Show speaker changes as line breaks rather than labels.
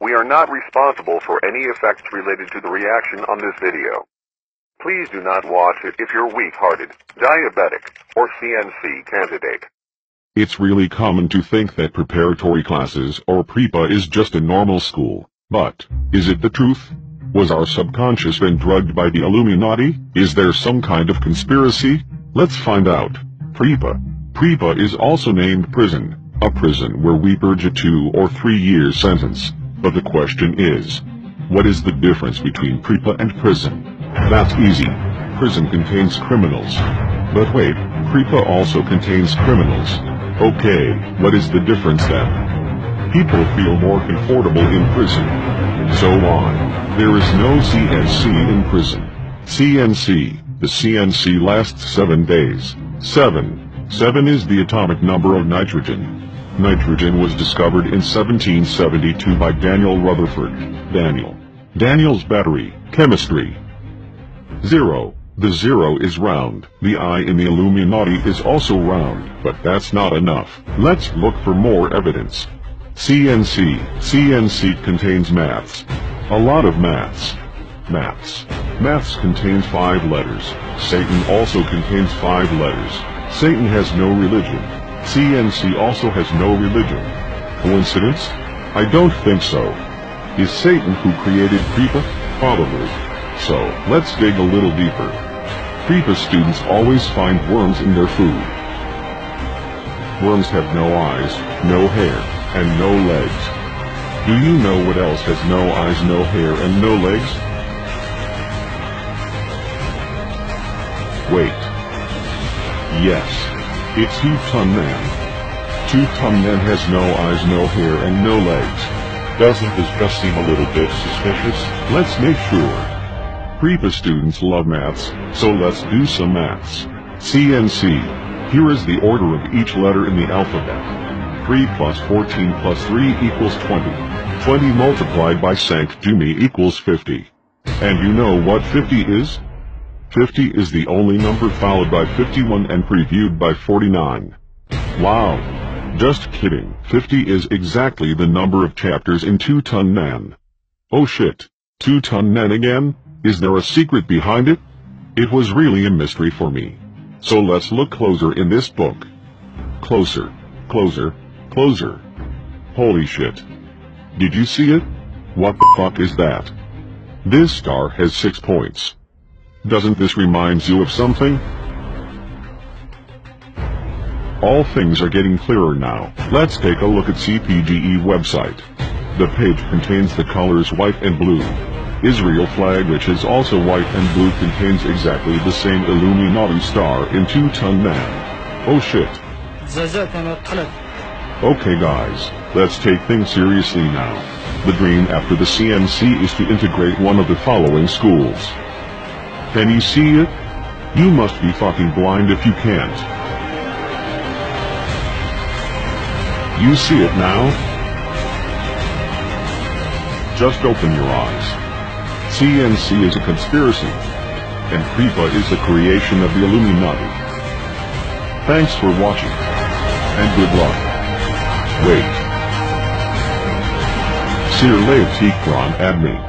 We are not responsible for any effects related to the reaction on this video. Please do not watch it if you're weak-hearted, diabetic, or CNC candidate.
It's really common to think that preparatory classes or prepa is just a normal school. But, is it the truth? Was our subconscious been drugged by the Illuminati? Is there some kind of conspiracy? Let's find out. Prepa. Prepa is also named prison. A prison where we purge a two or three year sentence. But the question is, what is the difference between prepa and prison? That's easy. Prison contains criminals. But wait, prepa also contains criminals. Okay, what is the difference then? People feel more comfortable in prison. So on. There is no CNC in prison. CNC. The CNC lasts seven days. Seven. Seven is the atomic number of nitrogen. Nitrogen was discovered in 1772 by Daniel Rutherford. Daniel. Daniell's battery. Chemistry. Zero. The zero is round. The I in the Illuminati is also round, but that's not enough. Let's look for more evidence. CNC. CNC contains maths. A lot of maths. Maths. Maths contains five letters. Satan also contains five letters. Satan has no religion. CNC also has no religion. Coincidence? I don't think so. Is Satan who created Prepa? Probably. So, let's dig a little deeper. Prepa students always find worms in their food. Worms have no eyes, no hair, and no legs. Do you know what else has no eyes, no hair, and no legs? Wait. Yes. It's Tutankhamun. Man has no eyes, no hair, and no legs. Doesn't this just seem a little bit suspicious? Let's make sure. Prepa students love maths, so let's do some maths. CNC. Here is the order of each letter in the alphabet. 3 plus 14 plus 3 equals 20. 20 multiplied by Sankt Jumi equals 50. And you know what 50 is? 50 is the only number followed by 51 and previewed by 49. Wow. Just kidding. 50 is exactly the number of chapters in Tutankhamun. Oh shit. Tutankhamun again? Is there a secret behind it? It was really a mystery for me. So let's look closer in this book. Closer, closer, closer. Holy shit. Did you see it? What the fuck is that? This star has six points. Doesn't this remind you of something? All things are getting clearer now. Let's take a look at CPGE website. The page contains the colors white and blue. Israel flag which is also white and blue contains exactly the same Illuminati star in two-ton man. Oh shit. Okay guys, let's take things seriously now. The dream after the CNC is to integrate one of the following schools. Can you see it? You must be fucking blind if you can't. You see it now? Just open your eyes. CNC is a conspiracy, and Prepa is the creation of the Illuminati. Thanks for watching, and good luck. Wait. Sir Lev Tikron Admi.